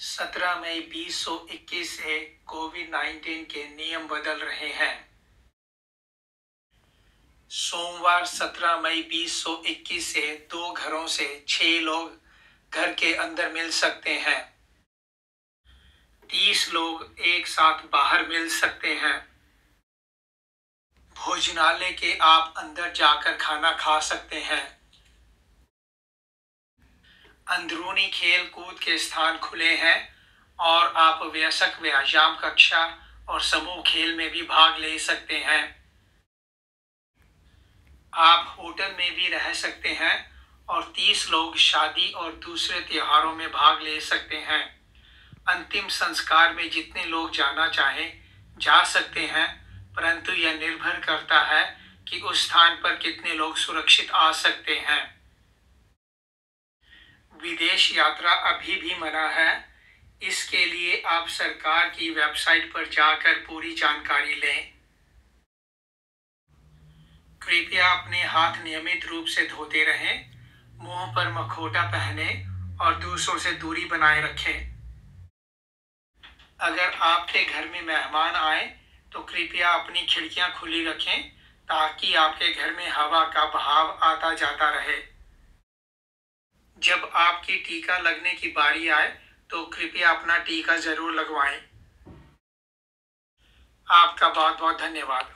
17 मई 2021 से कोविड 19 के नियम बदल रहे हैं। सोमवार 17 मई 2021 से दो घरों से छह लोग घर के अंदर मिल सकते हैं। तीस लोग एक साथ बाहर मिल सकते हैं। भोजनालय के आप अंदर जाकर खाना खा सकते हैं। अंदरूनी खेल कूद के स्थान खुले हैं और आप वयस्क व्यायाम कक्षा और समूह खेल में भी भाग ले सकते हैं। आप होटल में भी रह सकते हैं और 30 लोग शादी और दूसरे त्योहारों में भाग ले सकते हैं। अंतिम संस्कार में जितने लोग जाना चाहें, जा सकते हैं, परंतु यह निर्भर करता है कि उस स्थान पर कितने लोग सुरक्षित आ सकते हैं। विदेश यात्रा अभी भी मना है। इसके लिए आप सरकार की वेबसाइट पर जाकर पूरी जानकारी लें। कृपया अपने हाथ नियमित रूप से धोते रहें, मुँह पर मखोटा पहने और दूसरों से दूरी बनाए रखें। अगर आपके घर में मेहमान आए तो कृपया अपनी खिड़कियाँ खुली रखें ताकि आपके घर में हवा का बहाव आता जाता रहे। जब आपकी टीका लगने की बारी आए तो कृपया अपना टीका ज़रूर लगवाएँ। आपका बहुत बहुत धन्यवाद।